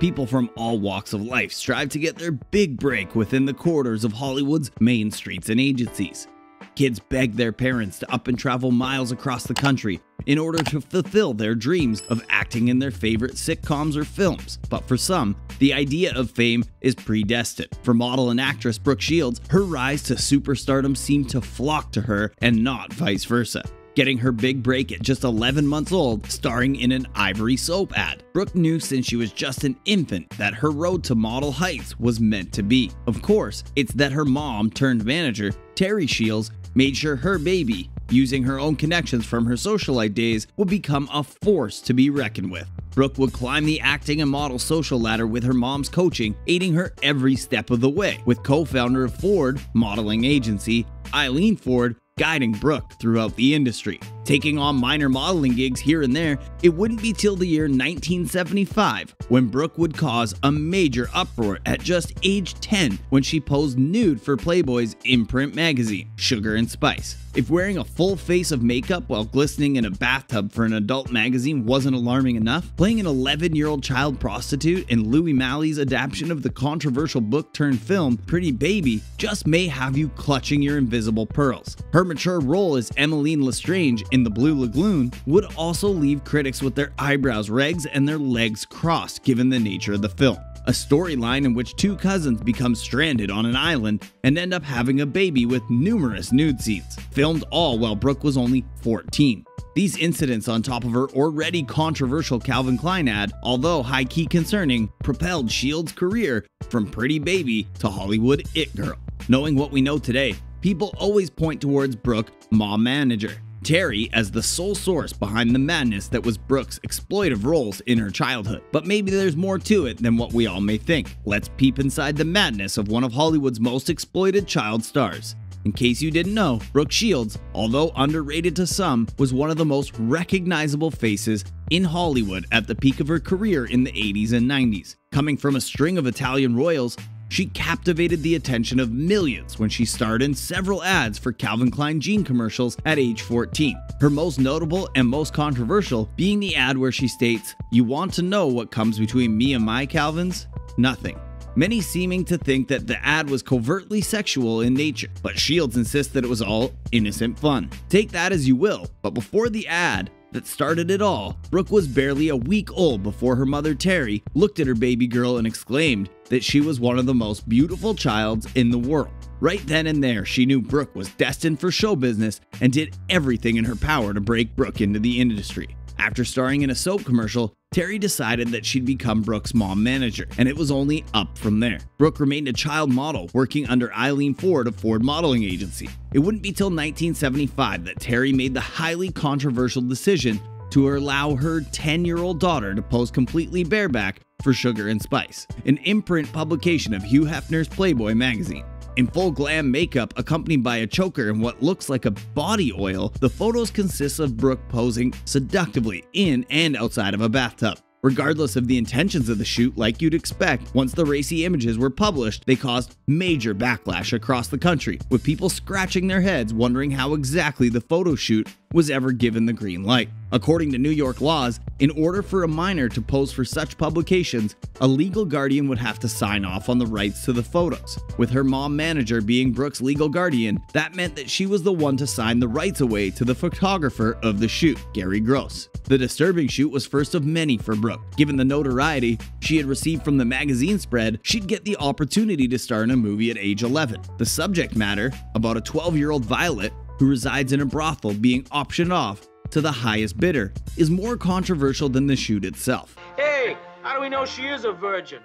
People from all walks of life strive to get their big break within the corridors of Hollywood's main streets and agencies. Kids beg their parents to up and travel miles across the country in order to fulfill their dreams of acting in their favorite sitcoms or films. But for some, the idea of fame is predestined. For model and actress Brooke Shields, her rise to superstardom seemed to flock to her and not vice versa getting her big break at just 11 months old, starring in an Ivory soap ad. Brooke knew since she was just an infant that her road to model heights was meant to be. Of course, it's that her mom turned manager, Teri Shields, made sure her baby, using her own connections from her socialite days, would become a force to be reckoned with. Brooke would climb the acting and model social ladder with her mom's coaching, aiding her every step of the way, with co founder of Ford modeling agency, Eileen Ford, guiding Brooke throughout the industry. Taking on minor modeling gigs here and there, it wouldn't be till the year 1975 when Brooke would cause a major uproar at just age 10 when she posed nude for Playboy's imprint magazine, Sugar and Spice. If wearing a full face of makeup while glistening in a bathtub for an adult magazine wasn't alarming enough, playing an 11 year old child prostitute in Louis Malle's adaptation of the controversial book turned film Pretty Baby just may have you clutching your invisible pearls. Her mature role as Emmeline Lestrange in The Blue Lagoon would also leave critics with their eyebrows rags and their legs crossed given the nature of the film a storyline in which two cousins become stranded on an island and end up having a baby with numerous nude scenes, filmed all while Brooke was only 14. These incidents, on top of her already controversial Calvin Klein ad, although high key concerning, propelled Shields' career from Pretty Baby to Hollywood It Girl. Knowing what we know today, people always point towards Brooke, mom manager. Teri as the sole source behind the madness that was Brooke's exploitive roles in her childhood. But maybe there's more to it than what we all may think. Let's peep inside the madness of one of Hollywood's most exploited child stars. In case you didn't know, Brooke Shields, although underrated to some, was one of the most recognizable faces in Hollywood at the peak of her career in the 80s and 90s. Coming from a string of Italian royals, she captivated the attention of millions when she starred in several ads for Calvin Klein jean commercials at age 14. Her most notable and most controversial being the ad where she states, You want to know what comes between me and my Calvins? Nothing. Many seeming to think that the ad was covertly sexual in nature, but Shields insists that it was all innocent fun. Take that as you will, but before the ad, that started it all. Brooke was barely a week old before her mother Teri looked at her baby girl and exclaimed that she was one of the most beautiful childs in the world. Right then and there, she knew Brooke was destined for show business and did everything in her power to break Brooke into the industry. After starring in a soap commercial, Teri decided that she'd become Brooke's mom manager, and it was only up from there. Brooke remained a child model, working under Eileen Ford of Ford Modeling Agency. It wouldn't be till 1975 that Teri made the highly controversial decision to allow her 10 year old daughter to pose completely bareback for Sugar and Spice, an imprint publication of Hugh Hefner's Playboy magazine. In full glam makeup, accompanied by a choker and what looks like a body oil, the photos consist of Brooke posing seductively in and outside of a bathtub. Regardless of the intentions of the shoot, like you'd expect, once the racy images were published, they caused major backlash across the country, with people scratching their heads wondering how exactly the photo shoot was ever given the green light. According to New York laws, in order for a minor to pose for such publications, a legal guardian would have to sign off on the rights to the photos. With her mom manager being Brooke's legal guardian, that meant that she was the one to sign the rights away to the photographer of the shoot, Gary Gross. The disturbing shoot was first of many for Brooke. Given the notoriety she had received from the magazine spread, she'd get the opportunity to star in a movie at age 11. The subject matter, about a 12 year old Violet who resides in a brothel being optioned off to the highest bidder, is more controversial than the shoot itself. Hey, how do we know she is a virgin?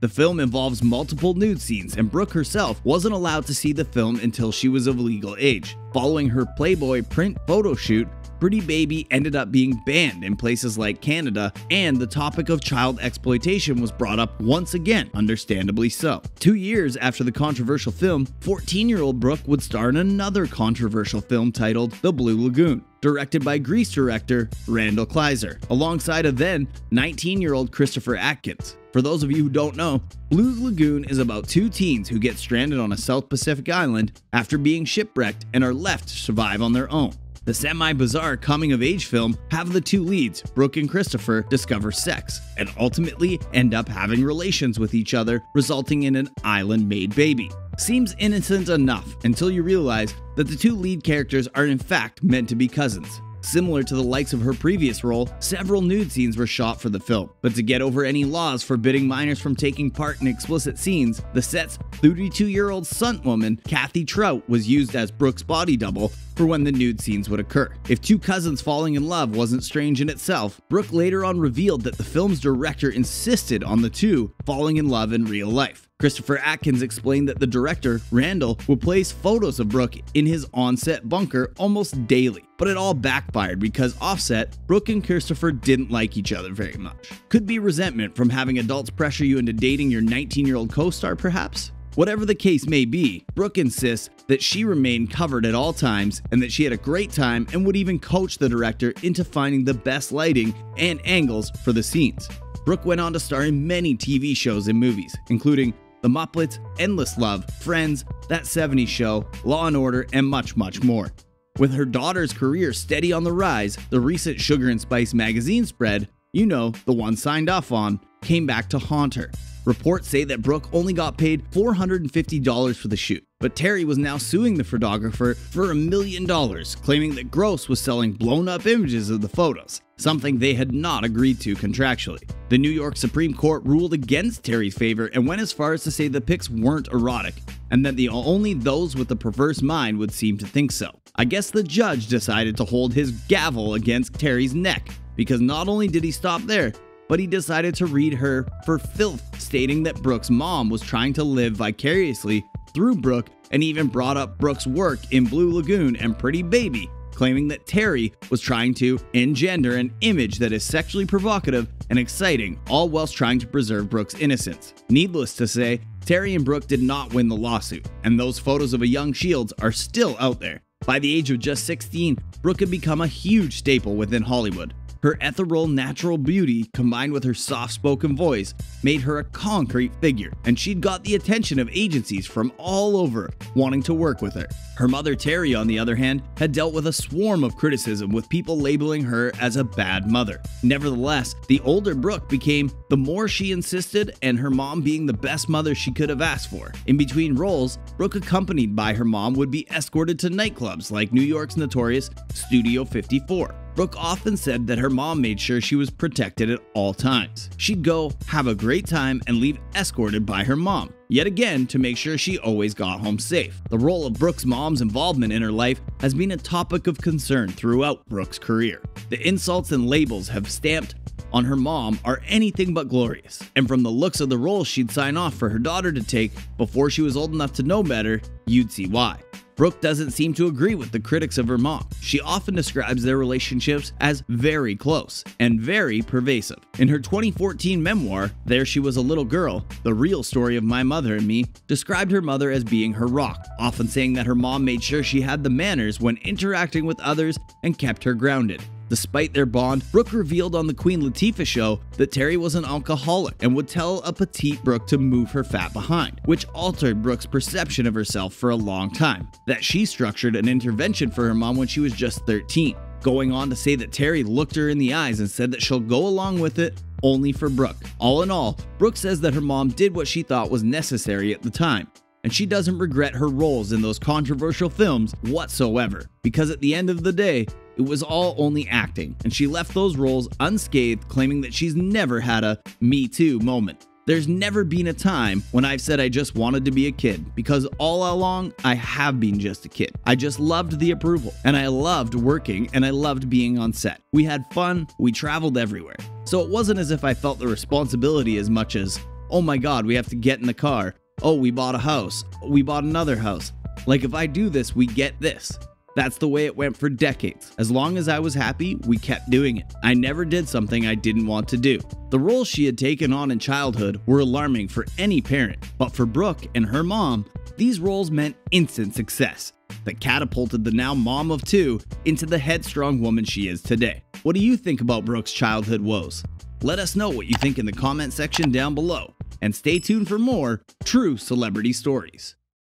The film involves multiple nude scenes, and Brooke herself wasn't allowed to see the film until she was of legal age. Following her Playboy print photo shoot, Pretty Baby ended up being banned in places like Canada, and the topic of child exploitation was brought up once again, understandably so. Two years after the controversial film, 14 year old Brooke would star in another controversial film titled The Blue Lagoon directed by Grease director Randall Kleiser, alongside a then 19 year old Christopher Atkins. For those of you who don't know, Blue Lagoon is about two teens who get stranded on a South Pacific island after being shipwrecked and are left to survive on their own. The semi bizarre coming of age film have the two leads, Brooke and Christopher, discover sex and ultimately end up having relations with each other, resulting in an island made baby. Seems innocent enough until you realize that the two lead characters are in fact meant to be cousins. Similar to the likes of her previous role, several nude scenes were shot for the film. But to get over any laws forbidding minors from taking part in explicit scenes, the set's 32 year old stunt woman, Kathy Trout, was used as Brooke's body double for when the nude scenes would occur. If two cousins falling in love wasn't strange in itself, Brooke later on revealed that the film's director insisted on the two falling in love in real life. Christopher Atkins explained that the director, Randall, would place photos of Brooke in his on-set bunker almost daily. But it all backfired because offset, Brooke and Christopher didn't like each other very much. Could be resentment from having adults pressure you into dating your 19-year-old co-star perhaps? Whatever the case may be, Brooke insists that she remained covered at all times and that she had a great time and would even coach the director into finding the best lighting and angles for the scenes. Brooke went on to star in many TV shows and movies, including the Muppets, Endless Love, Friends, That 70s Show, Law and Order, and much, much more. With her daughter's career steady on the rise, the recent Sugar and Spice magazine spread, you know, the one signed off on, came back to haunt her. Reports say that Brooke only got paid $450 for the shoot, but Teri was now suing the photographer for a million dollars, claiming that Gross was selling blown up images of the photos, something they had not agreed to contractually. The New York Supreme Court ruled against Teri's favor and went as far as to say the pics weren't erotic, and that the only those with a perverse mind would seem to think so. I guess the judge decided to hold his gavel against Teri's neck, because not only did he stop there, but he decided to read her for filth, stating that Brooke's mom was trying to live vicariously through Brooke and even brought up Brooke's work in Blue Lagoon and Pretty Baby, claiming that Teri was trying to engender an image that is sexually provocative and exciting, all whilst trying to preserve Brooke's innocence. Needless to say, Teri and Brooke did not win the lawsuit, and those photos of a young Shields are still out there. By the age of just 16, Brooke had become a huge staple within Hollywood, her ethereal natural beauty, combined with her soft spoken voice, made her a concrete figure, and she'd got the attention of agencies from all over wanting to work with her. Her mother, Teri, on the other hand, had dealt with a swarm of criticism with people labeling her as a bad mother. Nevertheless, the older Brooke became the more she insisted, and her mom being the best mother she could have asked for. In between roles, Brooke, accompanied by her mom, would be escorted to nightclubs like New York's notorious Studio 54 Brooke often said that her mom made sure she was protected at all times. She'd go, have a great time, and leave escorted by her mom, yet again to make sure she always got home safe. The role of Brooke's mom's involvement in her life has been a topic of concern throughout Brooke's career. The insults and labels have stamped on her mom are anything but glorious. And from the looks of the roles she'd sign off for her daughter to take before she was old enough to know better, you'd see why. Brooke doesn't seem to agree with the critics of her mom. She often describes their relationships as very close and very pervasive. In her 2014 memoir, There She Was a Little Girl, The Real Story of My Mother and Me, described her mother as being her rock, often saying that her mom made sure she had the manners when interacting with others and kept her grounded. Despite their bond, Brooke revealed on the Queen Latifah show that Teri was an alcoholic and would tell a petite Brooke to move her fat behind, which altered Brooke's perception of herself for a long time. That she structured an intervention for her mom when she was just 13, going on to say that Teri looked her in the eyes and said that she'll go along with it only for Brooke. All in all, Brooke says that her mom did what she thought was necessary at the time, and she doesn't regret her roles in those controversial films whatsoever, because at the end of the day, it was all only acting, and she left those roles unscathed, claiming that she's never had a Me Too moment. There's never been a time when I've said I just wanted to be a kid, because all along I have been just a kid. I just loved the approval, and I loved working, and I loved being on set. We had fun, we traveled everywhere. So it wasn't as if I felt the responsibility as much as, oh my god, we have to get in the car. Oh, we bought a house. We bought another house. Like if I do this, we get this. That's the way it went for decades. As long as I was happy, we kept doing it. I never did something I didn't want to do. The roles she had taken on in childhood were alarming for any parent, but for Brooke and her mom, these roles meant instant success that catapulted the now mom of two into the headstrong woman she is today. What do you think about Brooke's childhood woes? Let us know what you think in the comment section down below, and stay tuned for more true celebrity stories.